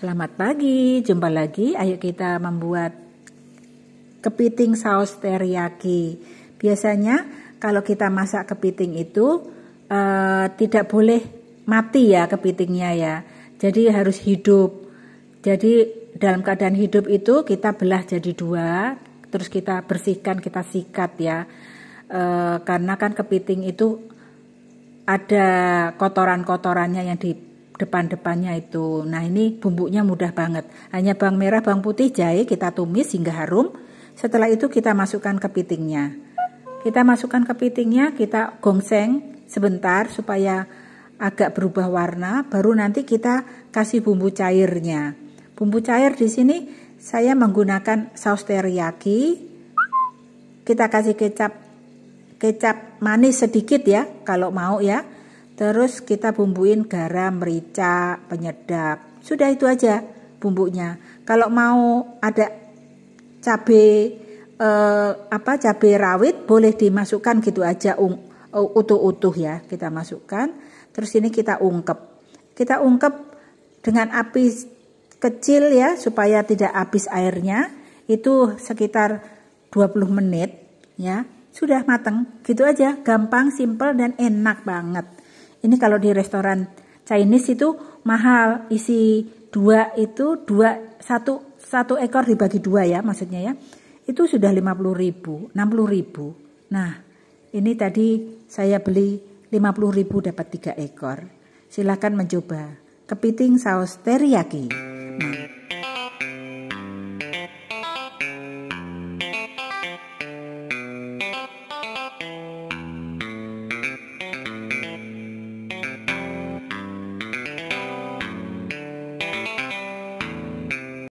Selamat pagi, jumpa lagi. Ayo kita membuat kepiting saus teriyaki. Biasanya kalau kita masak kepiting itu uh, tidak boleh mati ya kepitingnya ya. Jadi harus hidup. Jadi dalam keadaan hidup itu kita belah jadi dua, terus kita bersihkan, kita sikat ya. Uh, karena kan kepiting itu ada kotoran-kotorannya yang di depan-depannya itu. Nah ini bumbunya mudah banget. Hanya bawang merah, bawang putih, jahe kita tumis hingga harum. Setelah itu kita masukkan kepitingnya. Kita masukkan kepitingnya, kita gongseng sebentar supaya agak berubah warna. Baru nanti kita kasih bumbu cairnya. Bumbu cair di sini saya menggunakan saus teriyaki. Kita kasih kecap kecap manis sedikit ya kalau mau ya Terus kita bumbuin garam, merica, penyedap. Sudah itu aja bumbunya. Kalau mau ada cabai eh, apa cabai rawit boleh dimasukkan gitu aja utuh-utuh ya kita masukkan. Terus ini kita ungkep. Kita ungkep dengan api kecil ya supaya tidak habis airnya. Itu sekitar 20 menit ya. Sudah matang. Gitu aja, gampang, simple dan enak banget. Ini kalau di restoran Chinese itu mahal, isi dua itu dua satu satu ekor dibagi dua ya maksudnya ya. Itu sudah 50 ribu, 60 ribu. Nah ini tadi saya beli 50 ribu dapat tiga ekor. Silahkan mencoba kepiting saus teriyaki. Nah.